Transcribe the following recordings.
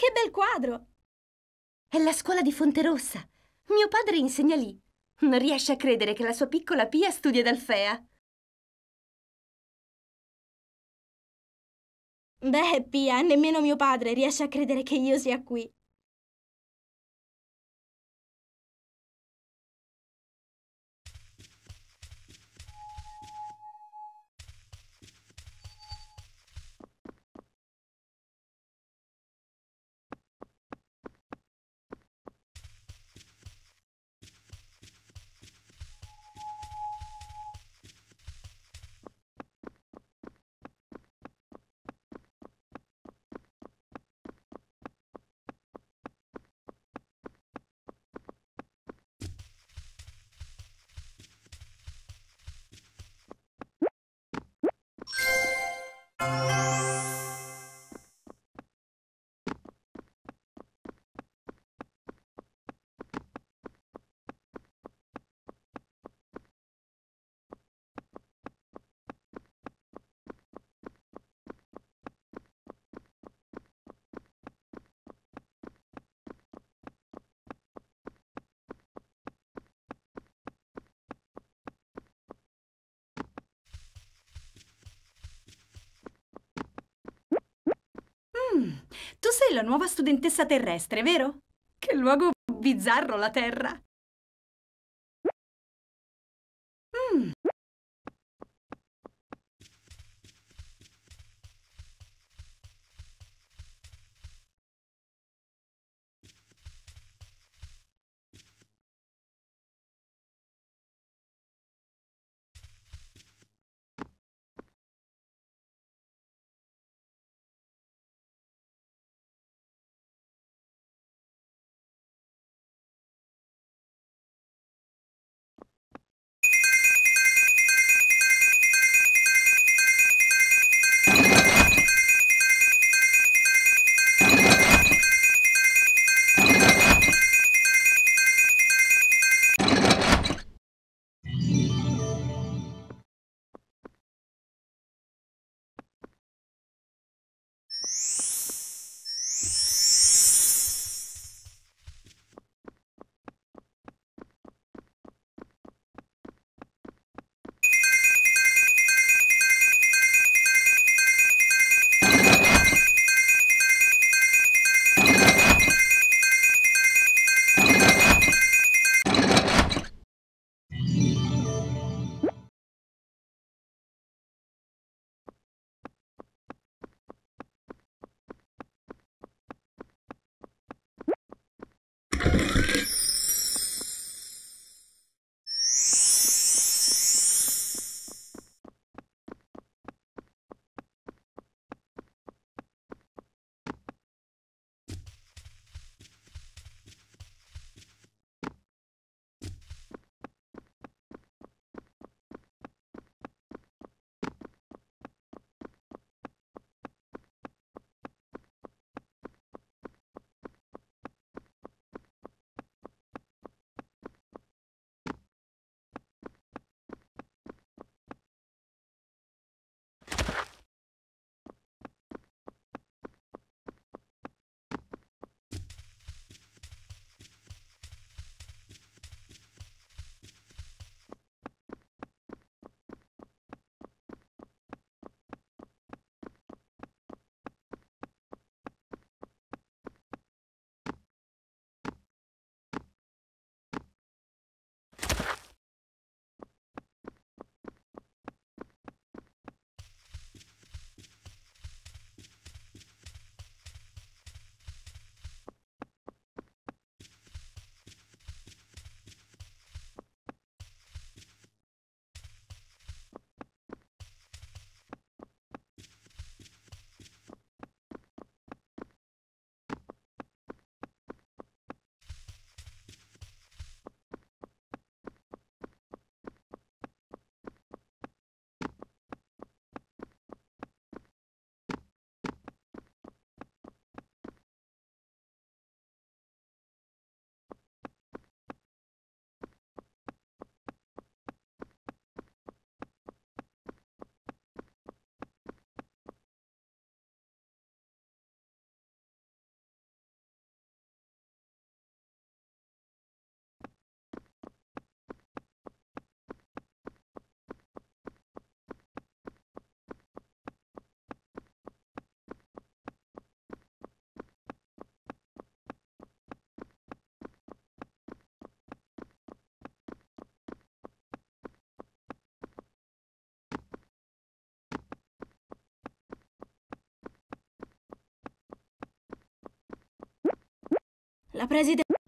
Che bel quadro! È la scuola di Fonterossa. Mio padre insegna lì. Non riesce a credere che la sua piccola Pia studi ad Alfea. Beh, Pia, nemmeno mio padre riesce a credere che io sia qui. Tu sei la nuova studentessa terrestre, vero? Che luogo bizzarro la Terra! La presidente...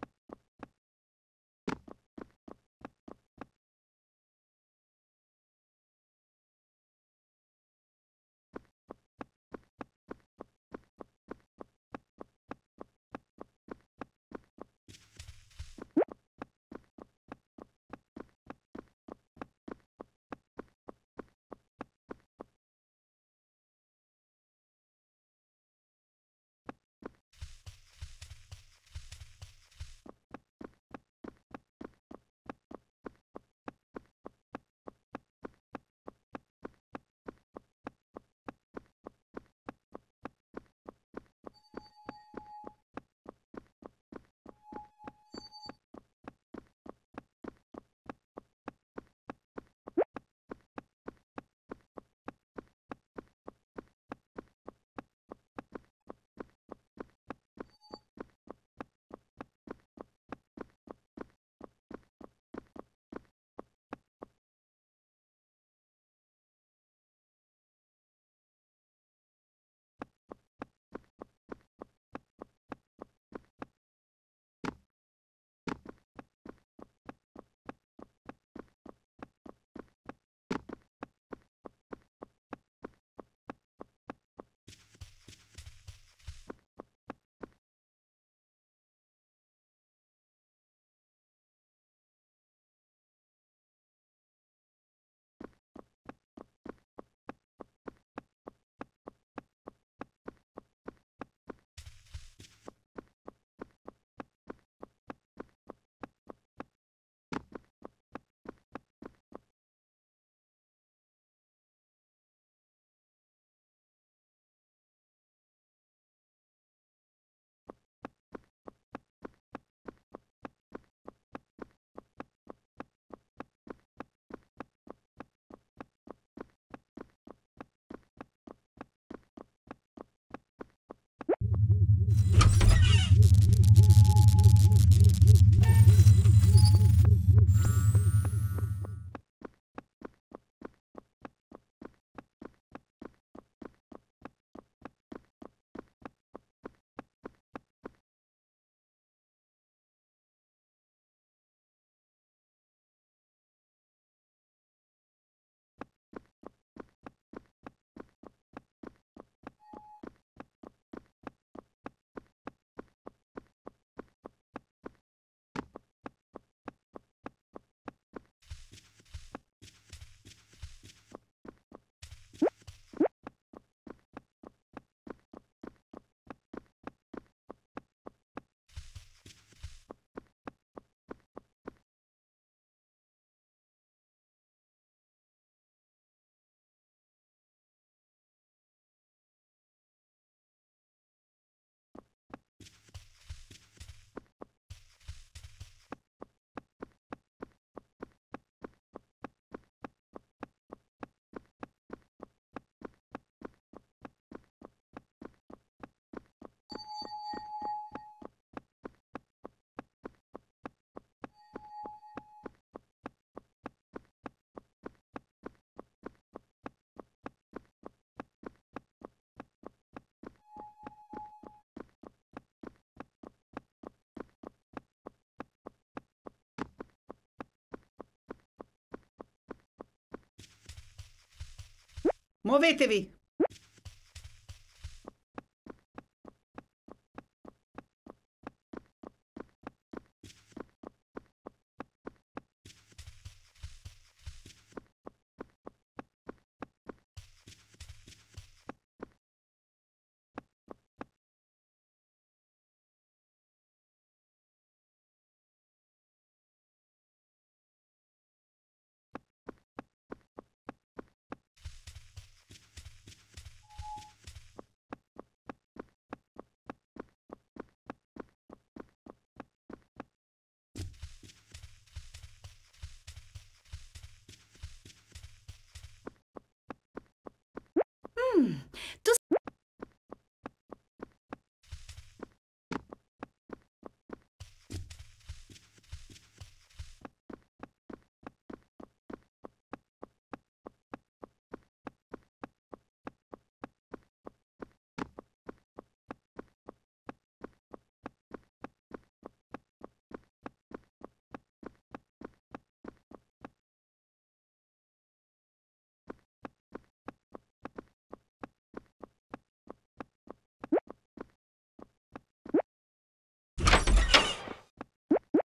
Muovetevi!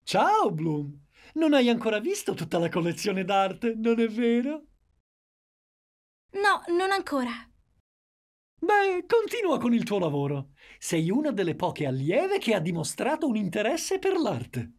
Ciao, Bloom. Non hai ancora visto tutta la collezione d'arte, non è vero? No, non ancora. Beh, continua con il tuo lavoro. Sei una delle poche allieve che ha dimostrato un interesse per l'arte.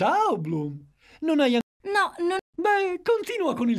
Ciao, Bloom. Non hai ancora... No, non... Beh, continua con il...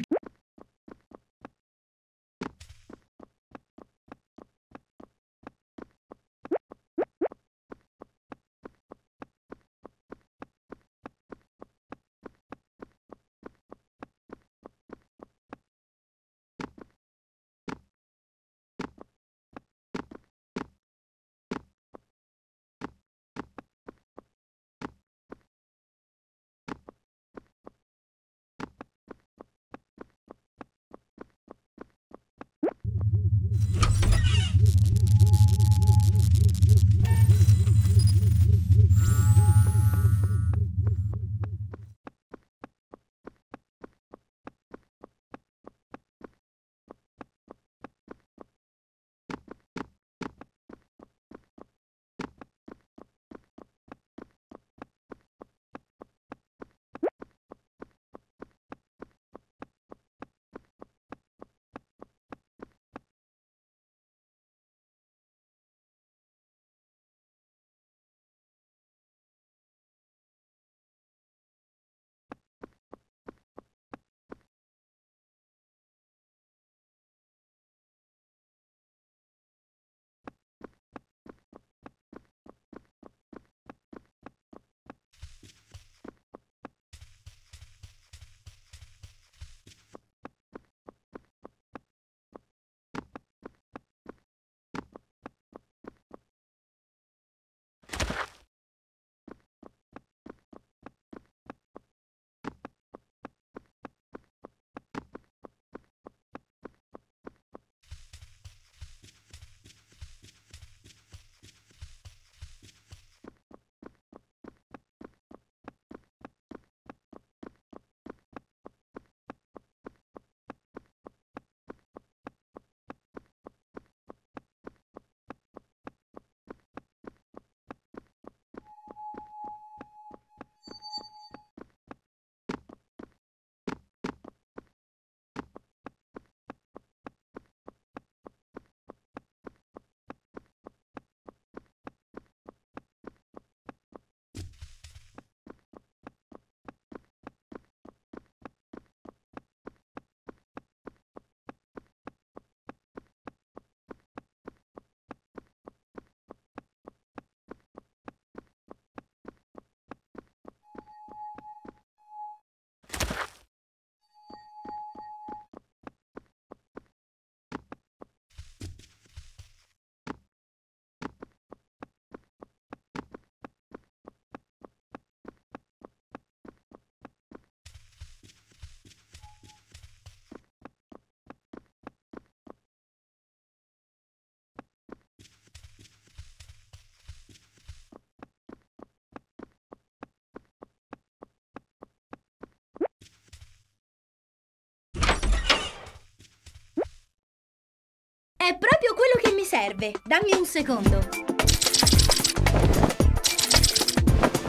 È proprio quello che mi serve. Dammi un secondo.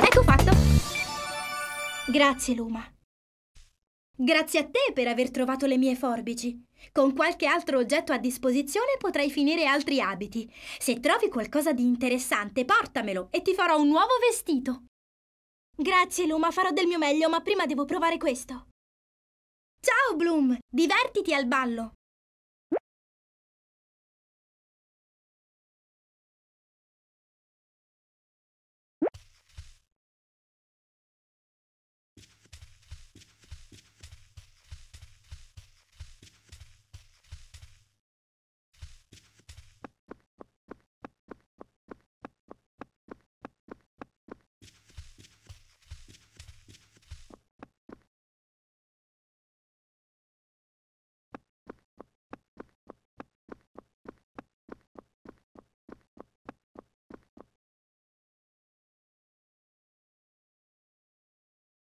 Ecco fatto. Grazie, Luma. Grazie a te per aver trovato le mie forbici. Con qualche altro oggetto a disposizione potrai finire altri abiti. Se trovi qualcosa di interessante, portamelo e ti farò un nuovo vestito. Grazie, Luma, farò del mio meglio, ma prima devo provare questo. Ciao, Bloom! Divertiti al ballo!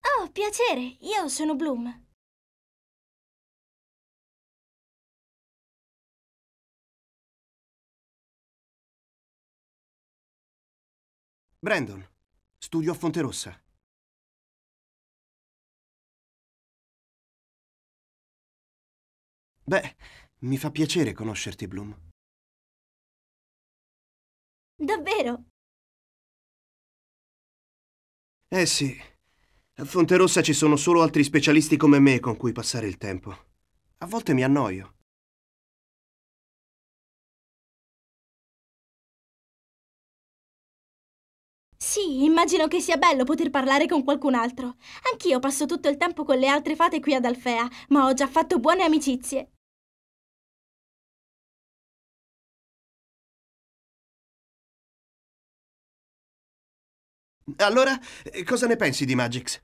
Oh, piacere, io sono Bloom. Brandon, studio a Fonterossa. Beh, mi fa piacere conoscerti, Bloom. Davvero? Eh sì, a Fonterossa ci sono solo altri specialisti come me con cui passare il tempo. A volte mi annoio. Sì, immagino che sia bello poter parlare con qualcun altro. Anch'io passo tutto il tempo con le altre fate qui ad Alfea, ma ho già fatto buone amicizie. Allora, cosa ne pensi di Magix?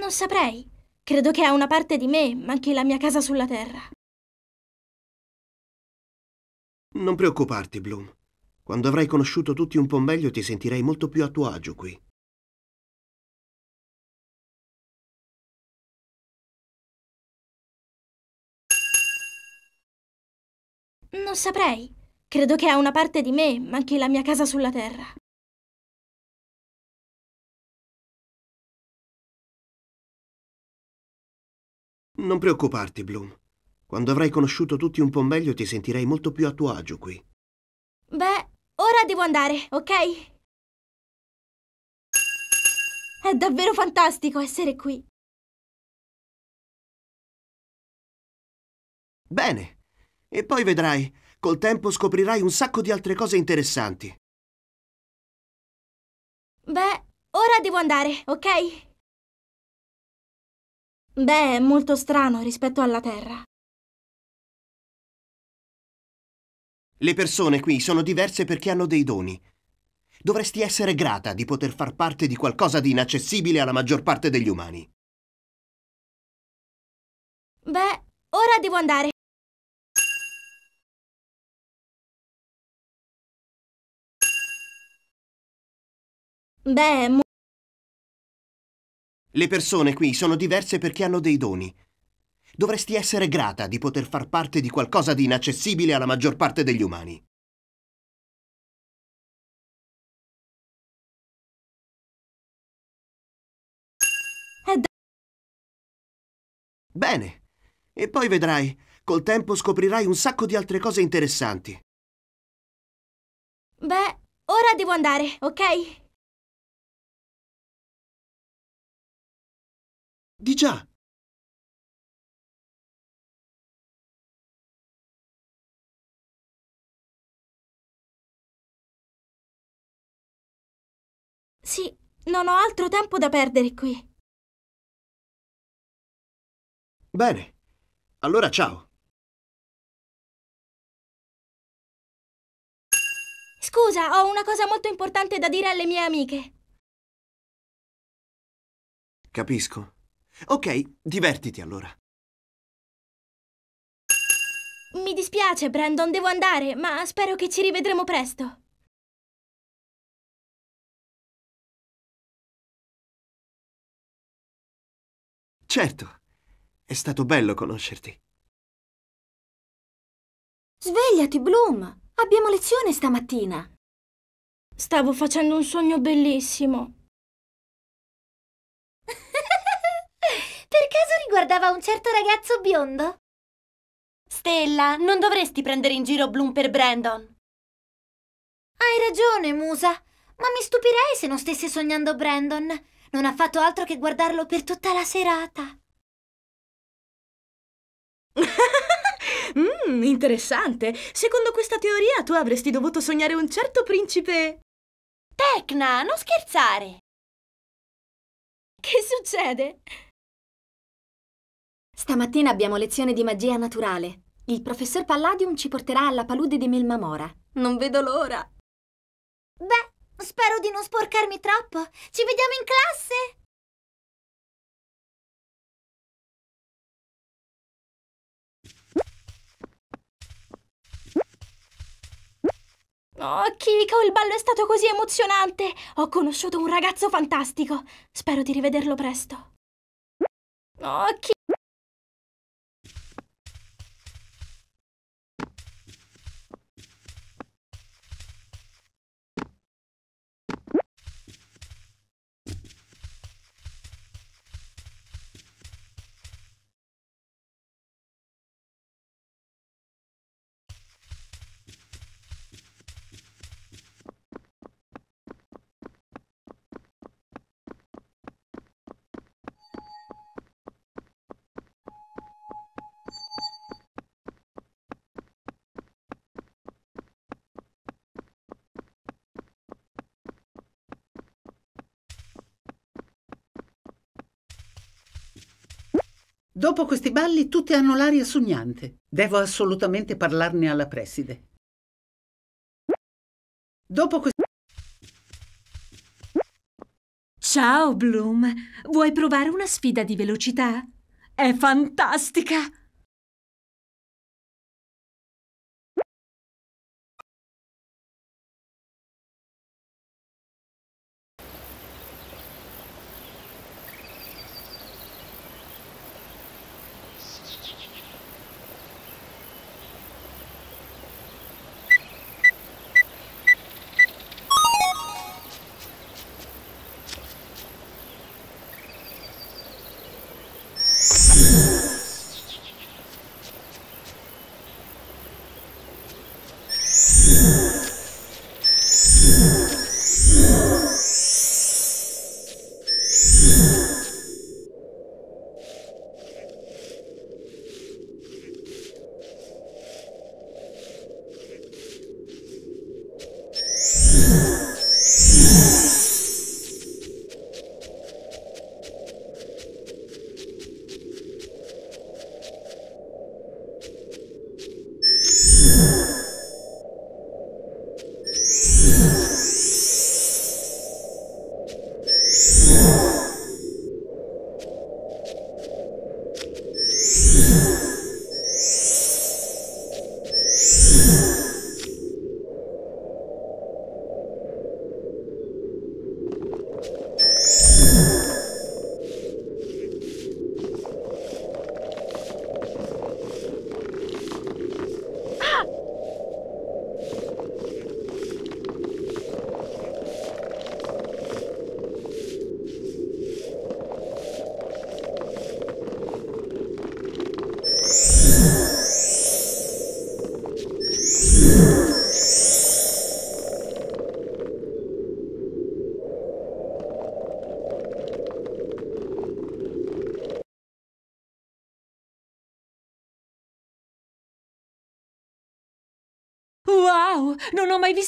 Non saprei. Credo che a una parte di me manchi la mia casa sulla terra. Non preoccuparti, Bloom. Quando avrai conosciuto tutti un po' meglio ti sentirai molto più a tuo agio qui. Saprei. Credo che a una parte di me manchi la mia casa sulla terra. Non preoccuparti, Bloom. Quando avrai conosciuto tutti un po' meglio ti sentirai molto più a tuo agio qui. Beh, ora devo andare, ok? È davvero fantastico essere qui. Bene. E poi vedrai, col tempo scoprirai un sacco di altre cose interessanti. Beh, ora devo andare, ok? Beh, è molto strano rispetto alla Terra. Le persone qui sono diverse perché hanno dei doni. Dovresti essere grata di poter far parte di qualcosa di inaccessibile alla maggior parte degli umani. Beh, ora devo andare. Beh, mo- Le persone qui sono diverse perché hanno dei doni. Dovresti essere grata di poter far parte di qualcosa di inaccessibile alla maggior parte degli umani. da- Bene. E poi vedrai, col tempo scoprirai un sacco di altre cose interessanti. Beh, ora devo andare, ok? Di già. Sì, non ho altro tempo da perdere qui. Bene. Allora ciao. Scusa, ho una cosa molto importante da dire alle mie amiche. Capisco. Ok, divertiti allora. Mi dispiace, Brandon, devo andare, ma spero che ci rivedremo presto. Certo, è stato bello conoscerti. Svegliati, Bloom! Abbiamo lezione stamattina! Stavo facendo un sogno bellissimo. Per caso riguardava un certo ragazzo biondo? Stella, non dovresti prendere in giro Bloom per Brandon. Hai ragione, Musa. Ma mi stupirei se non stesse sognando Brandon. Non ha fatto altro che guardarlo per tutta la serata. Mmm, interessante. Secondo questa teoria tu avresti dovuto sognare un certo principe. Tecna, non scherzare! Che succede? Stamattina abbiamo lezione di magia naturale. Il professor Palladium ci porterà alla palude di Melmamora. Non vedo l'ora. Beh, spero di non sporcarmi troppo. Ci vediamo in classe! Oh, Kiko, il ballo è stato così emozionante! Ho conosciuto un ragazzo fantastico. Spero di rivederlo presto. Oh, Kiko! Dopo questi balli tutti hanno l'aria sognante. Devo assolutamente parlarne alla preside. Dopo questi... Ciao, Bloom. Vuoi provare una sfida di velocità? È fantastica!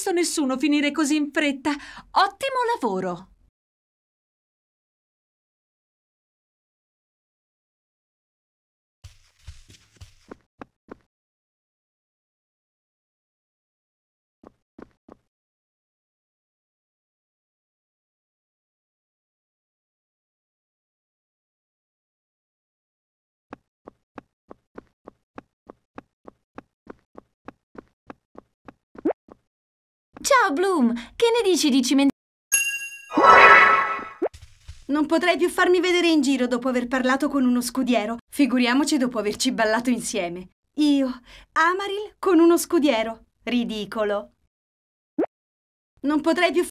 Visto nessuno finire così in fretta. Ottimo lavoro! Ciao, Bloom! Che ne dici di cimentare? Non potrei più farmi vedere in giro dopo aver parlato con uno scudiero. Figuriamoci dopo averci ballato insieme. Io, Amaril, con uno scudiero. Ridicolo. Non potrei più...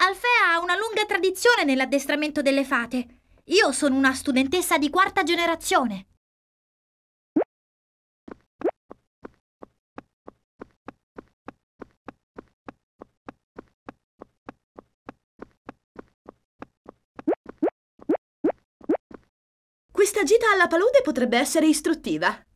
Alfea ha una lunga tradizione nell'addestramento delle fate. Io sono una studentessa di quarta generazione. Questa gita alla palude potrebbe essere istruttiva.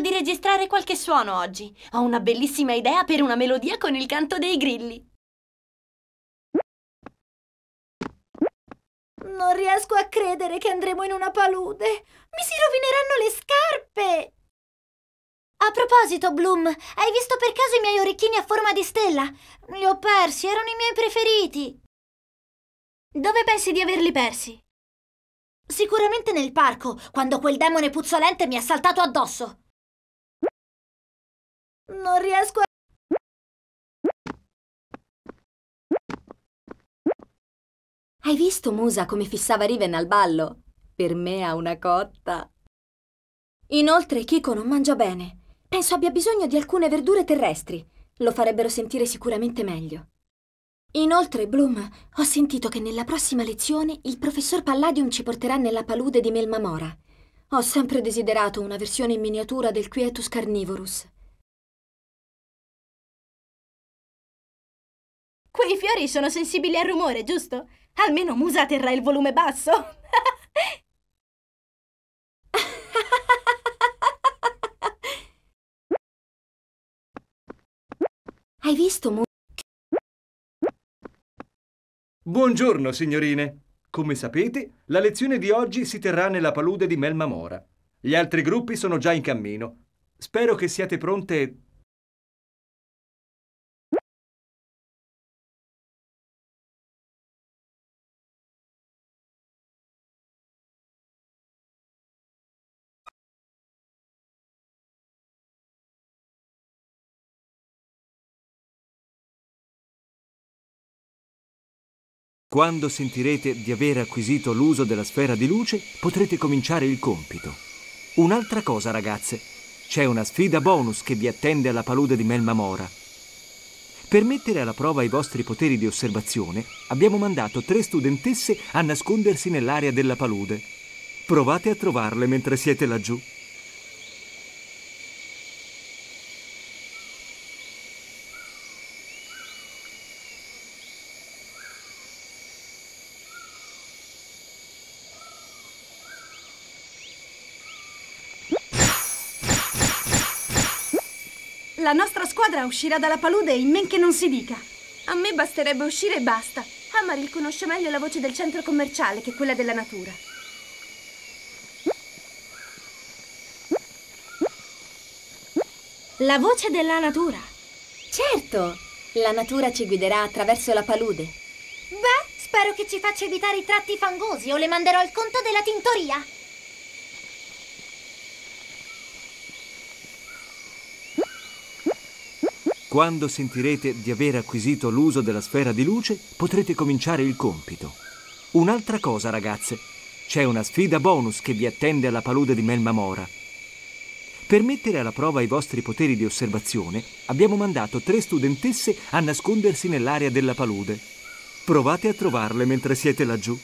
Di registrare qualche suono oggi. Ho una bellissima idea per una melodia con il canto dei grilli. Non riesco a credere che andremo in una palude. Mi si rovineranno le scarpe. A proposito, Bloom, hai visto per caso i miei orecchini a forma di stella? Li ho persi, erano i miei preferiti. Dove pensi di averli persi? Sicuramente nel parco, quando quel demone puzzolente mi è saltato addosso. Non riesco a... Hai visto Musa come fissava Riven al ballo? Per me ha una cotta. Inoltre Kiko non mangia bene. Penso abbia bisogno di alcune verdure terrestri. Lo farebbero sentire sicuramente meglio. Inoltre, Bloom, ho sentito che nella prossima lezione il professor Palladium ci porterà nella palude di Melmamora. Ho sempre desiderato una versione in miniatura del Quietus Carnivorus. Quei fiori sono sensibili al rumore, giusto? Almeno Musa terrà il volume basso. Hai visto Musa? Buongiorno, signorine. Come sapete, la lezione di oggi si terrà nella palude di Melmamora. Gli altri gruppi sono già in cammino. Spero che siate pronte Quando sentirete di aver acquisito l'uso della sfera di luce, potrete cominciare il compito. Un'altra cosa, ragazze. C'è una sfida bonus che vi attende alla palude di Melmamora. Per mettere alla prova i vostri poteri di osservazione, abbiamo mandato tre studentesse a nascondersi nell'area della palude. Provate a trovarle mentre siete laggiù. La nostra squadra uscirà dalla palude in men che non si dica. A me basterebbe uscire e basta. Amaril conosce meglio la voce del centro commerciale che quella della natura. La voce della natura. Certo, la natura ci guiderà attraverso la palude. Beh, spero che ci faccia evitare i tratti fangosi o le manderò il conto della tintoria. Quando sentirete di aver acquisito l'uso della sfera di luce, potrete cominciare il compito. Un'altra cosa, ragazze, c'è una sfida bonus che vi attende alla palude di Melmamora. Per mettere alla prova i vostri poteri di osservazione, abbiamo mandato tre studentesse a nascondersi nell'area della palude. Provate a trovarle mentre siete laggiù.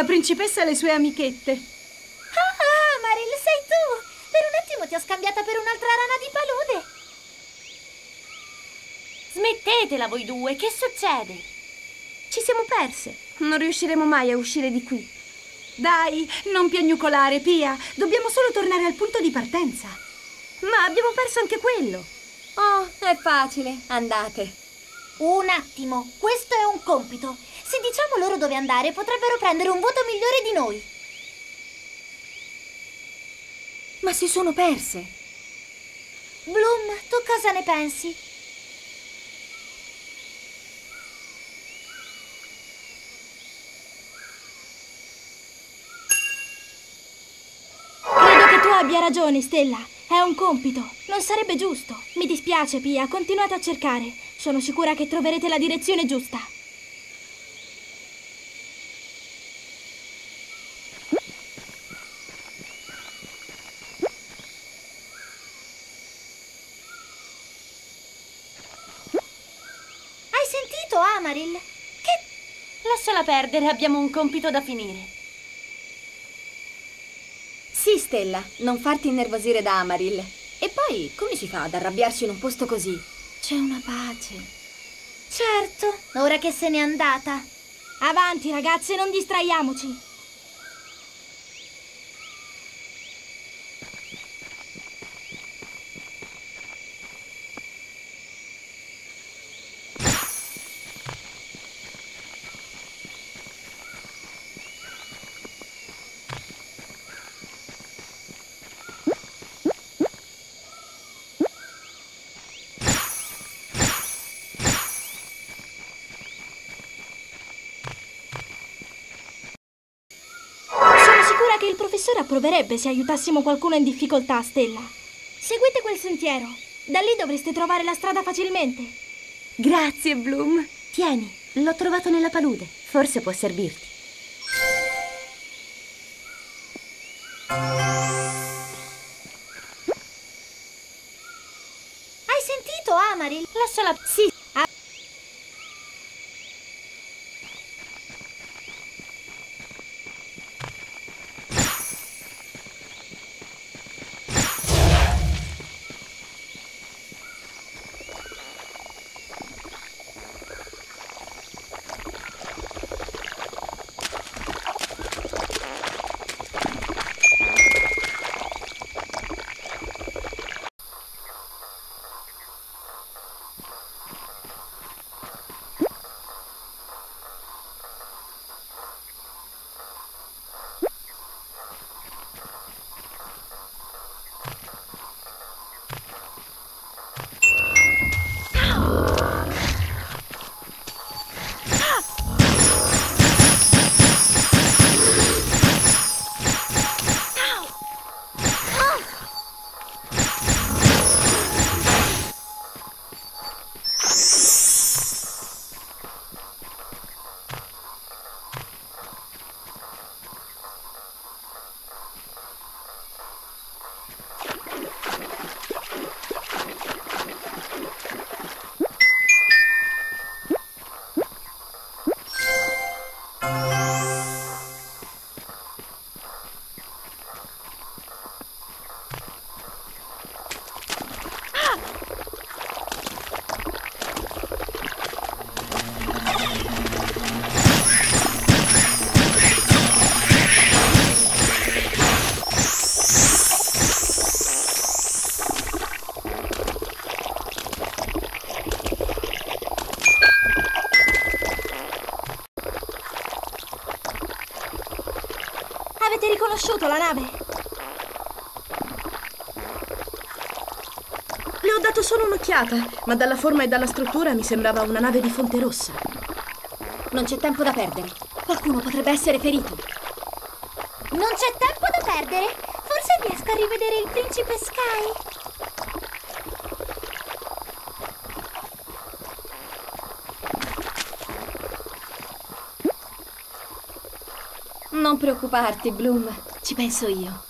La principessa e le sue amichette. Ah, Amaril, sei tu! Per un attimo ti ho scambiata per un'altra rana di palude. Smettetela voi due, che succede? Ci siamo perse. Non riusciremo mai a uscire di qui. Dai, non piagnucolare, Pia. Dobbiamo solo tornare al punto di partenza. Ma abbiamo perso anche quello. Oh, è facile. Andate. Un attimo, questo è un compito. Se diciamo loro dove andare, potrebbero prendere un voto migliore di noi. Ma si sono perse. Bloom, tu cosa ne pensi? Credo che tu abbia ragione, Stella. È un compito. Non sarebbe giusto. Mi dispiace, Pia. Continuate a cercare. Sono sicura che troverete la direzione giusta. Hai sentito, Amaril? Che... Lasciala perdere, abbiamo un compito da finire. Sì, Stella, non farti innervosire da Amaril. E poi, come si fa ad arrabbiarsi in un posto così? C'è una pace. Certo, ora che se n'è andata. Avanti, ragazze, non distraiamoci. Professore approverebbe se aiutassimo qualcuno in difficoltà Stella. Seguite quel sentiero. Da lì dovreste trovare la strada facilmente. Grazie, Bloom. Tieni, l'ho trovato nella palude. Forse può servirti. Riconosciuto la nave? Le ho dato solo un'occhiata, ma dalla forma e dalla struttura mi sembrava una nave di Fonte Rossa. Non c'è tempo da perdere. Qualcuno potrebbe essere ferito. non c'è tempo da perdere. Forse riesco a rivedere il principe Sky. Non preoccuparti, Bloom. Ci penso io. E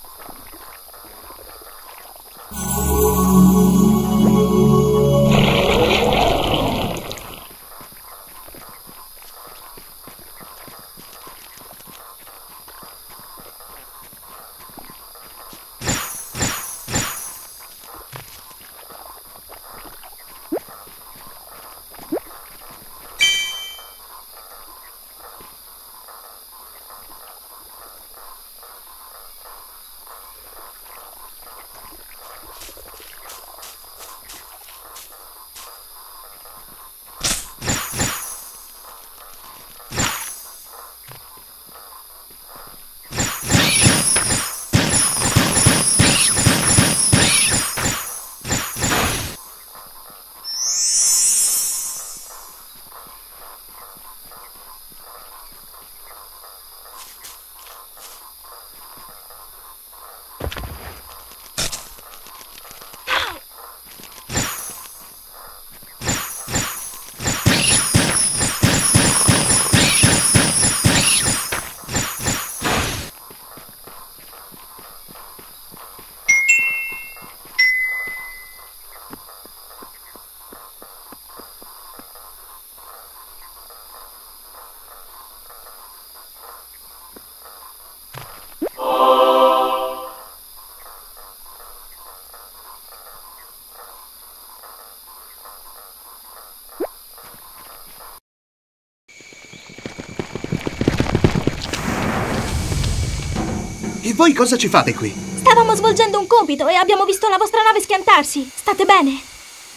voi cosa ci fate qui? Stavamo svolgendo un compito e abbiamo visto la vostra nave schiantarsi. State bene?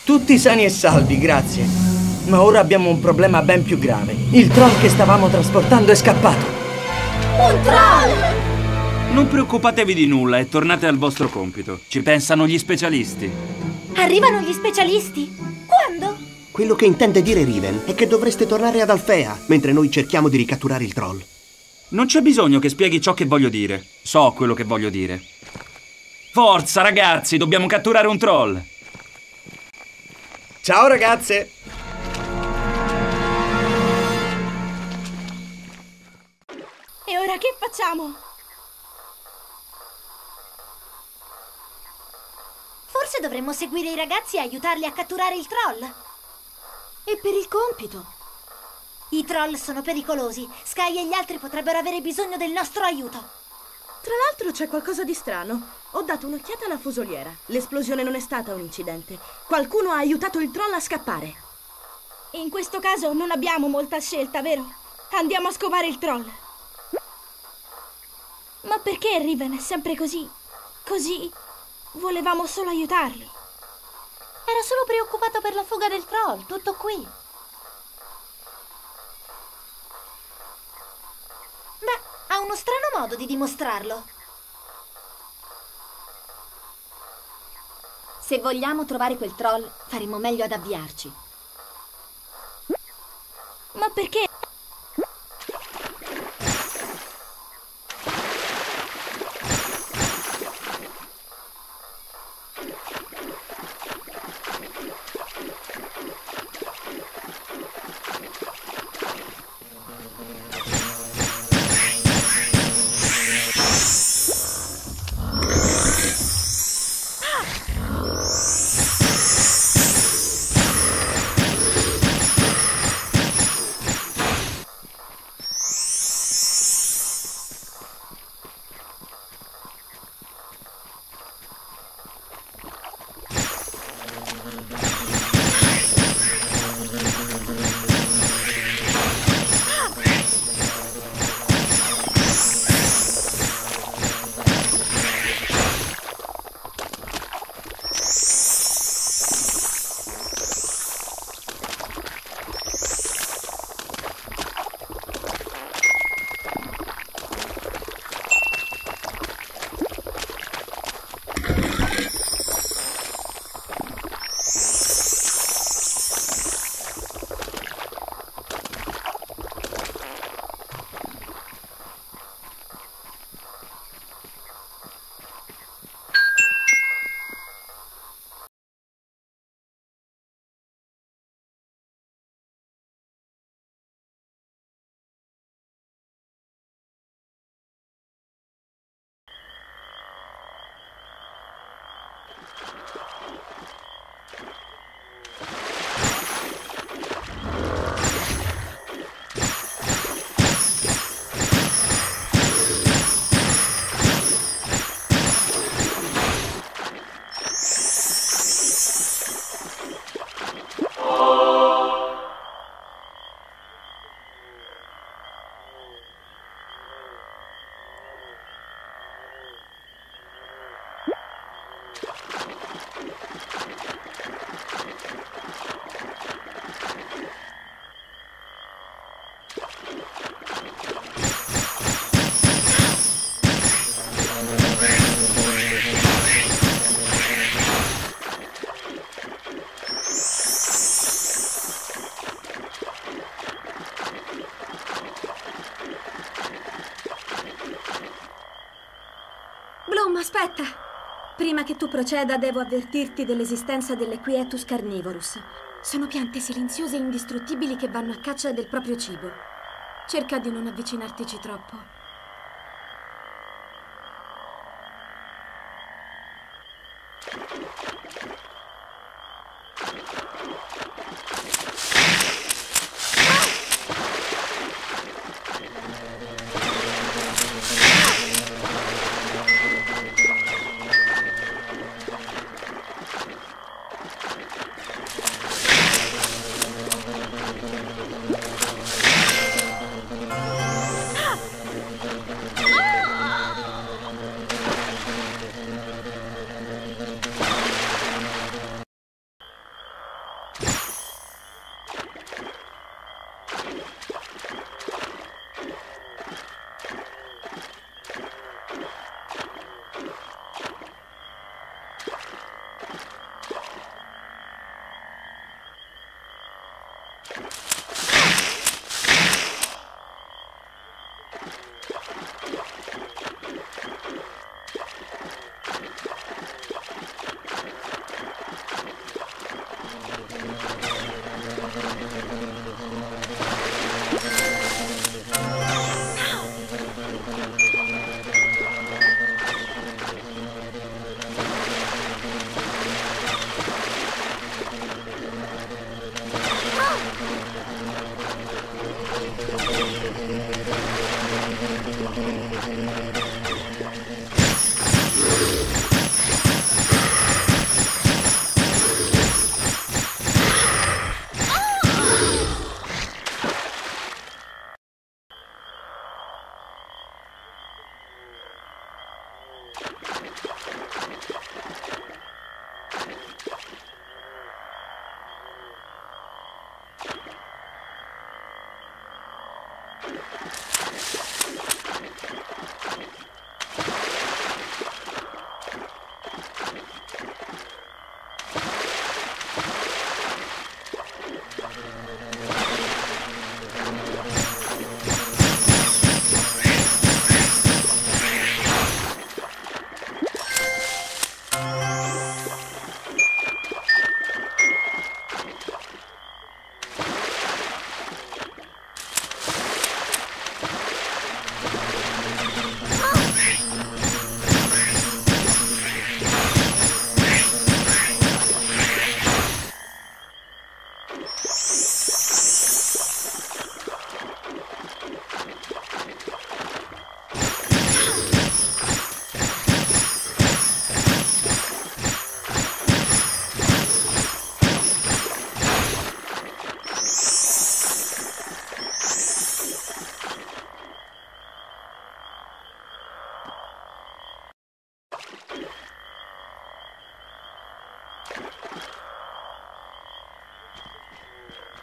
Tutti sani e salvi, grazie. Ma ora abbiamo un problema ben più grave. Il troll che stavamo trasportando è scappato. Un troll! Non preoccupatevi di nulla e tornate al vostro compito. Ci pensano gli specialisti. Arrivano gli specialisti? Quando? Quello che intende dire Riven è che dovreste tornare ad Alfea, mentre noi cerchiamo di ricatturare il troll. Non c'è bisogno che spieghi ciò che voglio dire. So quello che voglio dire. Forza, ragazzi, dobbiamo catturare un troll. Ciao ragazze! E ora che facciamo? Forse dovremmo seguire i ragazzi e aiutarli a catturare il troll. E per il compito? I troll sono pericolosi. Sky e gli altri potrebbero avere bisogno del nostro aiuto. Tra l'altro c'è qualcosa di strano. Ho dato un'occhiata alla fusoliera. L'esplosione non è stata un incidente. Qualcuno ha aiutato il troll a scappare. In questo caso non abbiamo molta scelta, vero? Andiamo a scovare il troll. Ma perché Riven è sempre così? Così? Volevamo solo aiutarli. Era solo preoccupato per la fuga del troll, tutto qui. Beh, ha uno strano modo di dimostrarlo. Se vogliamo trovare quel troll, faremo meglio ad avviarci. Ma perché? Aspetta! Prima che tu proceda, devo avvertirti dell'esistenza delle Quietus carnivorus. Sono piante silenziose e indistruttibili che vanno a caccia del proprio cibo. Cerca di non avvicinartici troppo.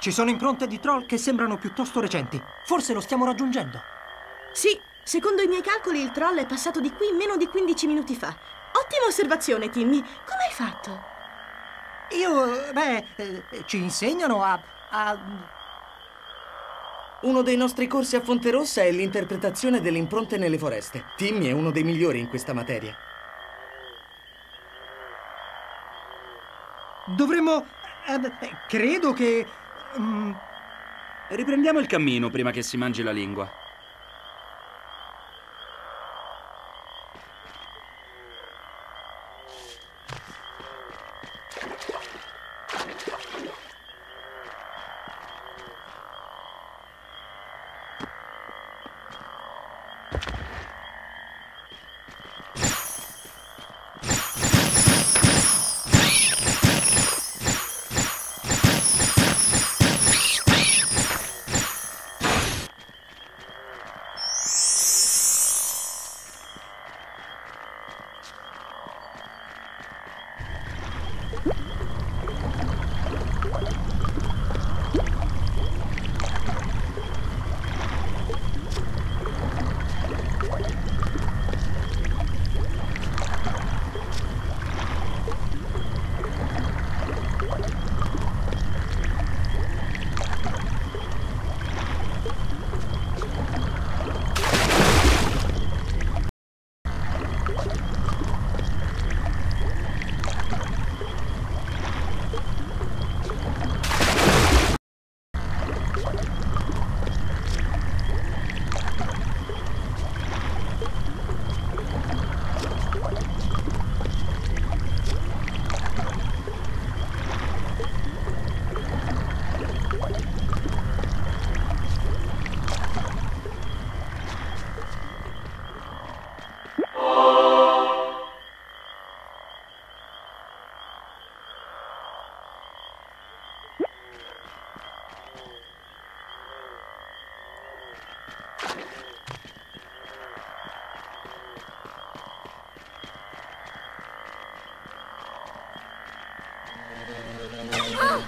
Ci sono impronte di troll che sembrano piuttosto recenti. Forse lo stiamo raggiungendo. Sì, secondo i miei calcoli il troll è passato di qui meno di 15 minuti fa. Ottima osservazione, Timmy. Come hai fatto? Io, beh, eh, ci insegnano a, a... Uno dei nostri corsi a Fonterossa è l'interpretazione delle impronte nelle foreste. Timmy è uno dei migliori in questa materia. Dovremmo... eh, credo che... mm, Riprendiamo il cammino prima che si mangi la lingua.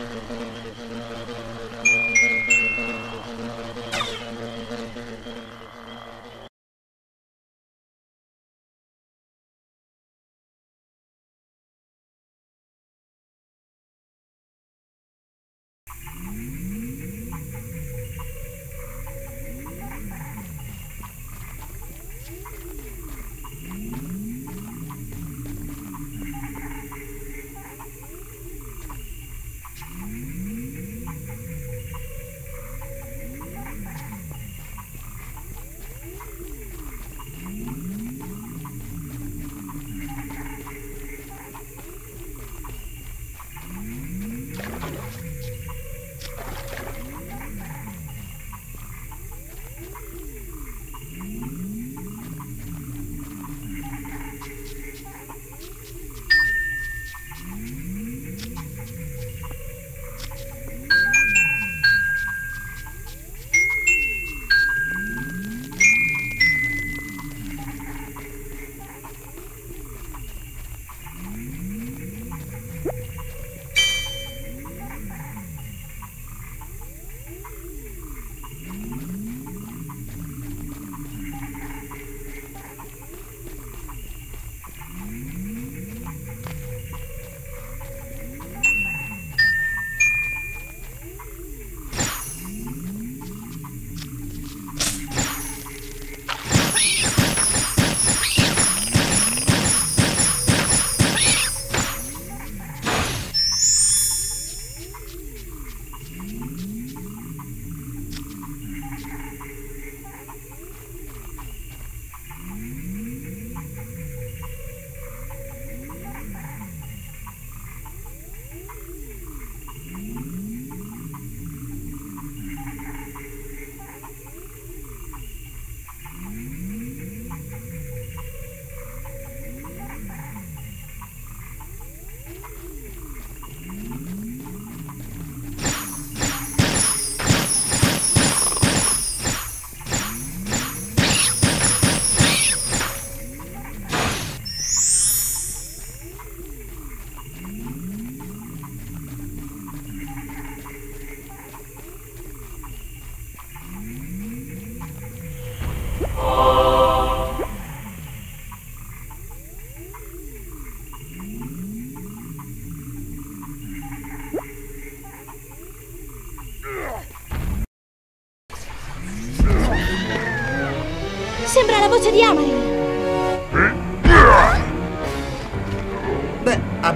Mm-hmm.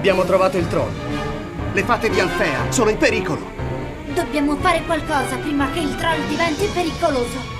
Abbiamo trovato il troll. Le fate di Alfea sono in pericolo. Dobbiamo fare qualcosa prima che il troll diventi pericoloso.